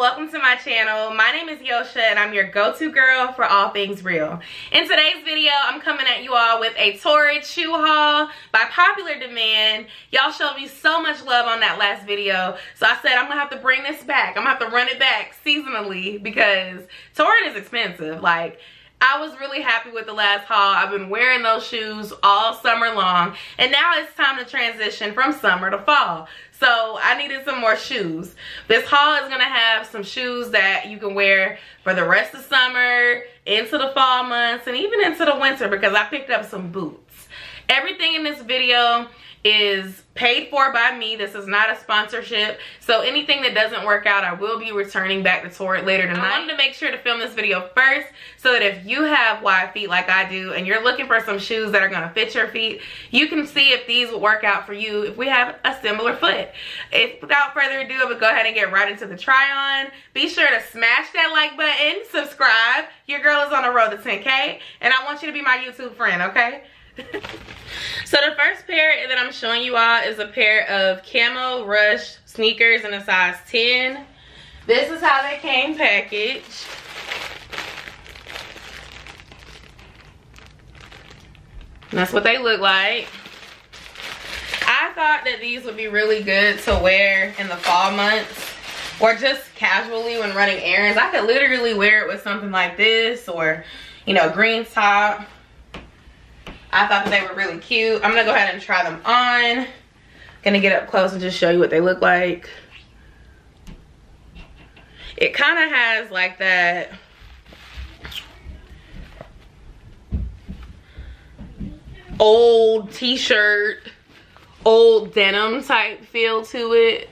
welcome to my channel. My name is Yosha and I'm your go-to girl for all things real. In today's video, I'm coming at you all with a Torrid shoe haul by popular demand. Y'all showed me so much love on that last video, so I said I'm gonna have to bring this back. I'm gonna have to run it back seasonally because Torrid is expensive. Like, I was really happy with the last haul. I've been wearing those shoes all summer long. And now it's time to transition from summer to fall. So I needed some more shoes. This haul is going to have some shoes that you can wear for the rest of summer, into the fall months, and even into the winter because I picked up some boots. Everything in this video is paid for by me. This is not a sponsorship. So anything that doesn't work out, I will be returning back to Torrid later tonight. I wanted to make sure to film this video first so that if you have wide feet like I do and you're looking for some shoes that are gonna fit your feet, you can see if these will work out for you if we have a similar foot. If without further ado, I would go ahead and get right into the try on. Be sure to smash that like button, subscribe. Your girl is on the road to 10K and I want you to be my YouTube friend, okay? so the first pair that I'm showing you all is a pair of Camo Ruched sneakers in a size 10. This is how they came packaged. That's what they look like. I thought that these would be really good to wear in the fall months or just casually when running errands. I could literally wear it with something like this or, you know, a green top I thought they were really cute. I'm gonna go ahead and try them on. Gonna get up close and just show you what they look like. It kind of has like that old t-shirt, old denim type feel to it.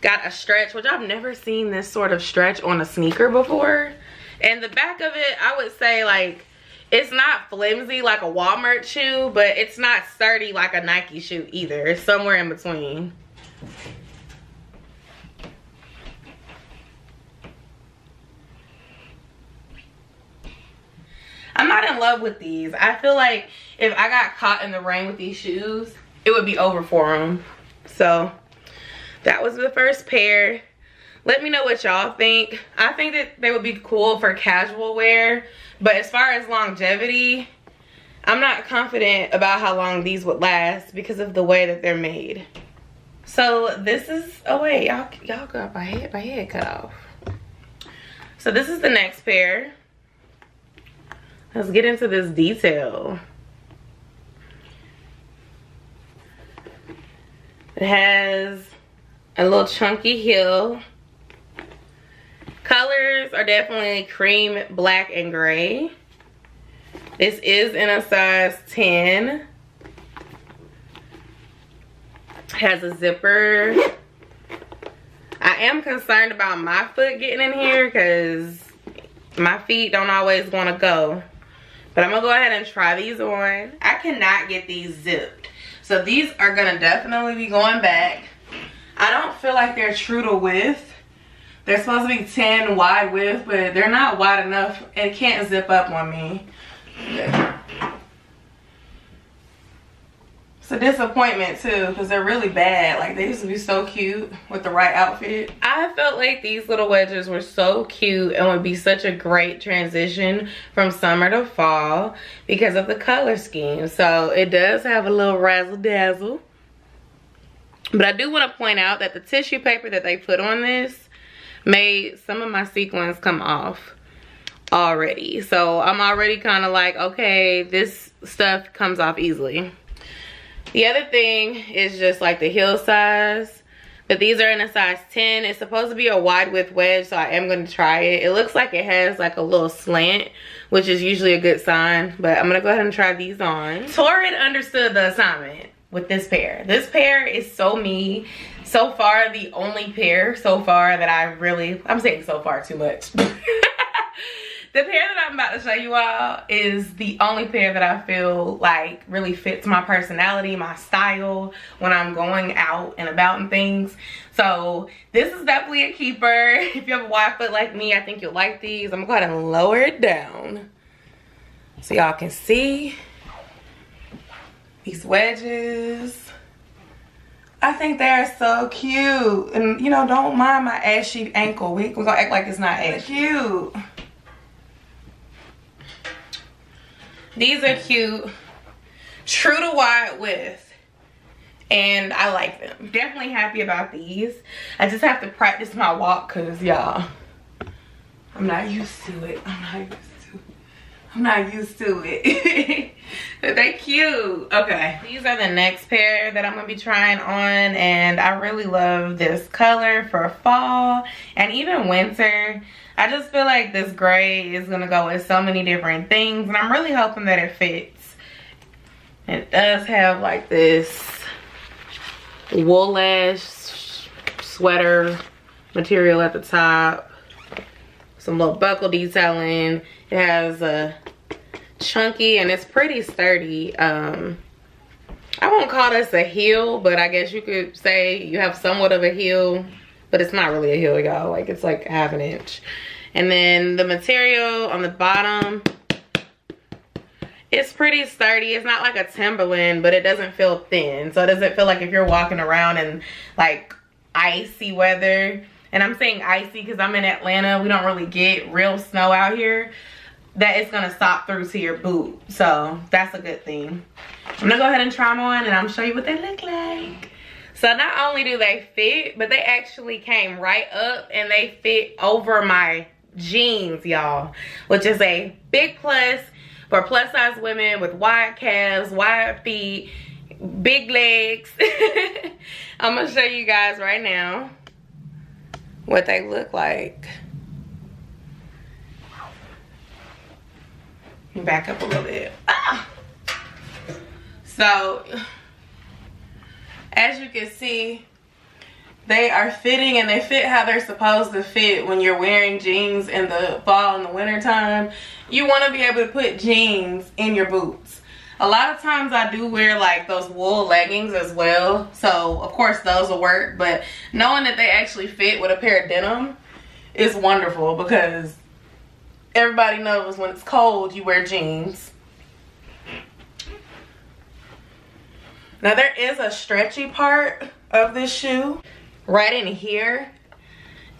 Got a stretch, which I've never seen this sort of stretch on a sneaker before. And the back of it, I would say like it's not flimsy like a Walmart shoe, but it's not sturdy like a Nike shoe either. It's somewhere in between. I'm not in love with these. I feel like if I got caught in the rain with these shoes, it would be over for them. So that was the first pair. Let me know what y'all think. I think that they would be cool for casual wear but as far as longevity, I'm not confident about how long these would last because of the way that they're made. So this is, oh wait, y'all y'all got my head, my head cut off. So this is the next pair. Let's get into this detail. It has a little chunky heel Colors are definitely cream, black, and gray. This is in a size 10. Has a zipper. I am concerned about my foot getting in here because my feet don't always want to go. But I'm going to go ahead and try these on. I cannot get these zipped. So these are going to definitely be going back. I don't feel like they're true to width. They're supposed to be 10 wide width, but they're not wide enough. It can't zip up on me. It's a disappointment too, because they're really bad. Like they used to be so cute with the right outfit. I felt like these little wedges were so cute and would be such a great transition from summer to fall because of the color scheme. So it does have a little razzle dazzle. But I do want to point out that the tissue paper that they put on this made some of my sequins come off already. So I'm already kind of like, okay, this stuff comes off easily. The other thing is just like the heel size. But these are in a size 10. It's supposed to be a wide width wedge, so I am going to try it. It looks like it has like a little slant, which is usually a good sign. But I'm going to go ahead and try these on. Torrid understood the assignment with this pair. This pair is so me so far the only pair so far that I really, I'm saying so far too much. the pair that I'm about to show you all is the only pair that I feel like really fits my personality, my style when I'm going out and about and things. So this is definitely a keeper. If you have a wide foot like me, I think you'll like these. I'm gonna go ahead and lower it down so y'all can see these wedges I think they're so cute. And you know, don't mind my ashy ankle. We, we're gonna act like it's not ashy. Cute. These are cute. True to wide width. And I like them. Definitely happy about these. I just have to practice my walk because y'all, I'm not used to it. I'm not used to it. I'm not used to it. they cute. Okay. These are the next pair that I'm going to be trying on. And I really love this color for fall and even winter. I just feel like this gray is going to go with so many different things. And I'm really hoping that it fits. It does have like this wool lash sweater material at the top. Some little buckle detailing. It has a chunky and it's pretty sturdy. Um, I won't call this a heel, but I guess you could say you have somewhat of a heel, but it's not really a heel, y'all. Like it's like half an inch. And then the material on the bottom, it's pretty sturdy. It's not like a Timberland, but it doesn't feel thin. So it doesn't feel like if you're walking around in like icy weather, and I'm saying icy because I'm in Atlanta, we don't really get real snow out here, that it's gonna stop through to your boot. So that's a good thing. I'm gonna go ahead and try them on and I'm gonna show you what they look like. So not only do they fit, but they actually came right up and they fit over my jeans, y'all, which is a big plus for plus size women with wide calves, wide feet, big legs. I'm gonna show you guys right now what they look like. Back up a little bit. Ah. So, as you can see, they are fitting and they fit how they're supposed to fit when you're wearing jeans in the fall and the winter time. You want to be able to put jeans in your boots. A lot of times I do wear like those wool leggings as well. So of course those will work. But knowing that they actually fit with a pair of denim is wonderful because everybody knows when it's cold you wear jeans. Now there is a stretchy part of this shoe right in here.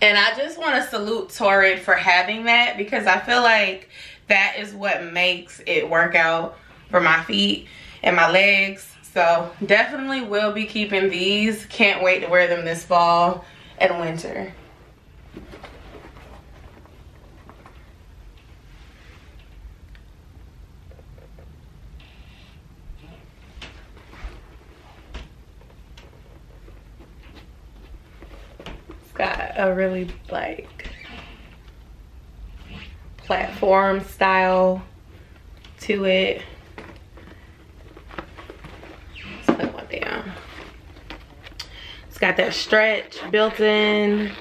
And I just want to salute Torrid for having that because I feel like that is what makes it work out for my feet and my legs. So definitely will be keeping these. Can't wait to wear them this fall and winter. A really like platform style to it. Let's put one down. It's got that stretch built in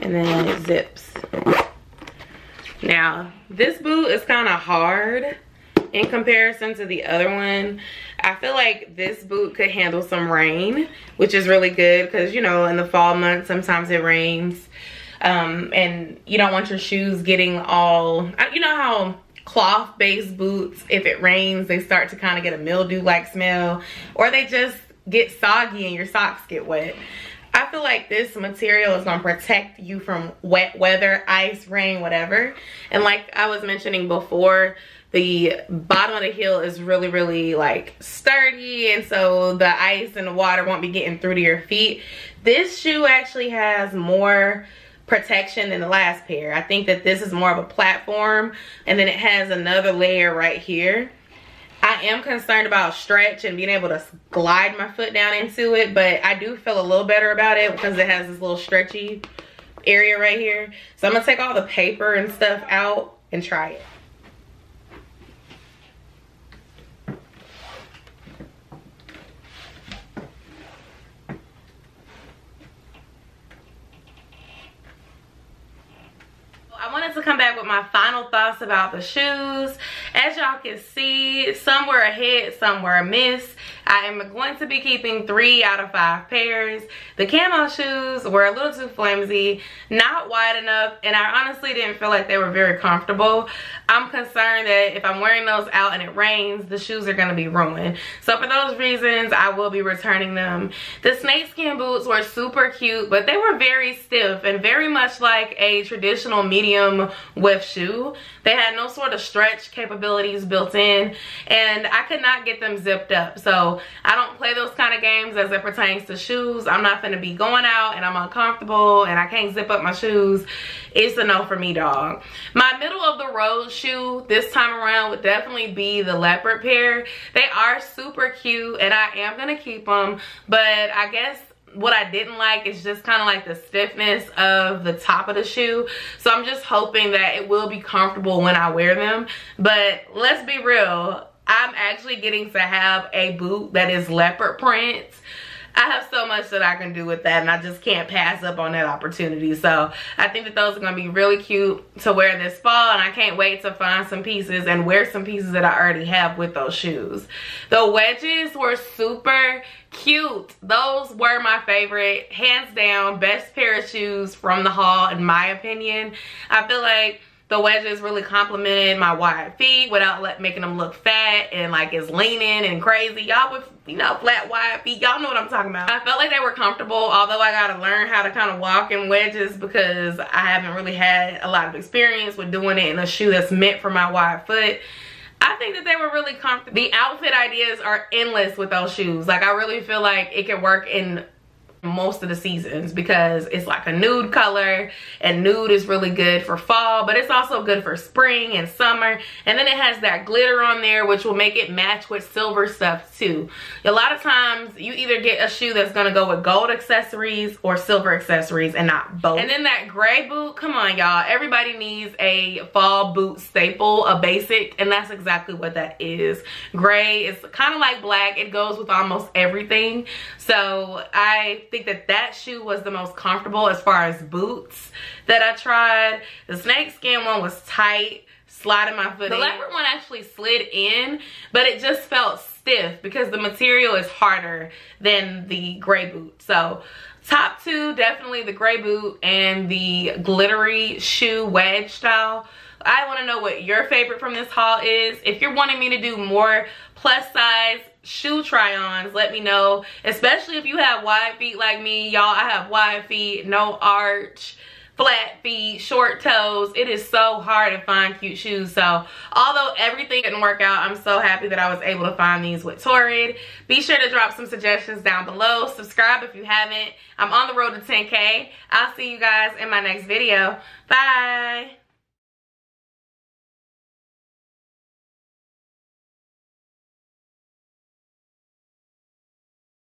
and then it zips. Now, this boot is kind of hard in comparison to the other one. I feel like this boot could handle some rain, which is really good because, you know, in the fall months, sometimes it rains. Um, and you don't want your shoes getting all, you know how cloth based boots, if it rains, they start to kind of get a mildew like smell or they just get soggy and your socks get wet. I feel like this material is gonna protect you from wet weather, ice, rain, whatever. And like I was mentioning before, the bottom of the heel is really really like sturdy and so the ice and the water won't be getting through to your feet this shoe actually has more protection than the last pair i think that this is more of a platform and then it has another layer right here I am concerned about stretch and being able to glide my foot down into it, but I do feel a little better about it because it has this little stretchy area right here. So I'm gonna take all the paper and stuff out and try it. I wanted to come back with my final thoughts about the shoes. As y'all can see, some were a hit, I am going to be keeping three out of five pairs. The camo shoes were a little too flimsy, not wide enough, and I honestly didn't feel like they were very comfortable. I'm concerned that if I'm wearing those out and it rains, the shoes are gonna be ruined. So for those reasons, I will be returning them. The snakeskin boots were super cute, but they were very stiff and very much like a traditional medium width shoe. They had no sort of stretch capabilities built in, and I could not get them zipped up. So I don't play those kind of games as it pertains to shoes. I'm not gonna be going out and I'm uncomfortable and I can't zip up my shoes. It's a no for me, dog. My middle of the road shoe this time around would definitely be the leopard pair. They are super cute and I am gonna keep them, but I guess what I didn't like is just kind of like the stiffness of the top of the shoe. So I'm just hoping that it will be comfortable when I wear them. But let's be real, I'm actually getting to have a boot that is leopard print. I have so much that I can do with that and I just can't pass up on that opportunity. So I think that those are going to be really cute to wear this fall and I can't wait to find some pieces and wear some pieces that I already have with those shoes. The wedges were super cute. Those were my favorite, hands down, best pair of shoes from the haul in my opinion. I feel like the wedges really complimented my wide feet without let, making them look fat and like it's leaning and crazy. Y'all with, you know, flat wide feet. Y'all know what I'm talking about. I felt like they were comfortable, although I gotta learn how to kind of walk in wedges because I haven't really had a lot of experience with doing it in a shoe that's meant for my wide foot. I think that they were really comfortable. The outfit ideas are endless with those shoes. Like I really feel like it can work in most of the seasons because it's like a nude color and nude is really good for fall but it's also good for spring and summer. And then it has that glitter on there which will make it match with silver stuff too. A lot of times you either get a shoe that's gonna go with gold accessories or silver accessories and not both. And then that gray boot come on y'all. Everybody needs a fall boot staple a basic and that's exactly what that is. Gray is kind of like black. It goes with almost everything. So i think that that shoe was the most comfortable as far as boots that I tried. The snakeskin one was tight, sliding my foot The in. leopard one actually slid in, but it just felt stiff because the material is harder than the gray boot. So top two, definitely the gray boot and the glittery shoe wedge style. I want to know what your favorite from this haul is. If you're wanting me to do more plus size shoe try-ons let me know. Especially if you have wide feet like me y'all i have wide feet no arch flat feet short toes. It is so hard to find cute shoes. So although everything didn't work out i'm so happy that i was able to find these with torrid. Be sure to drop some suggestions down below. Subscribe if you haven't. I'm on the road to 10k i'll see you guys in my next video. Bye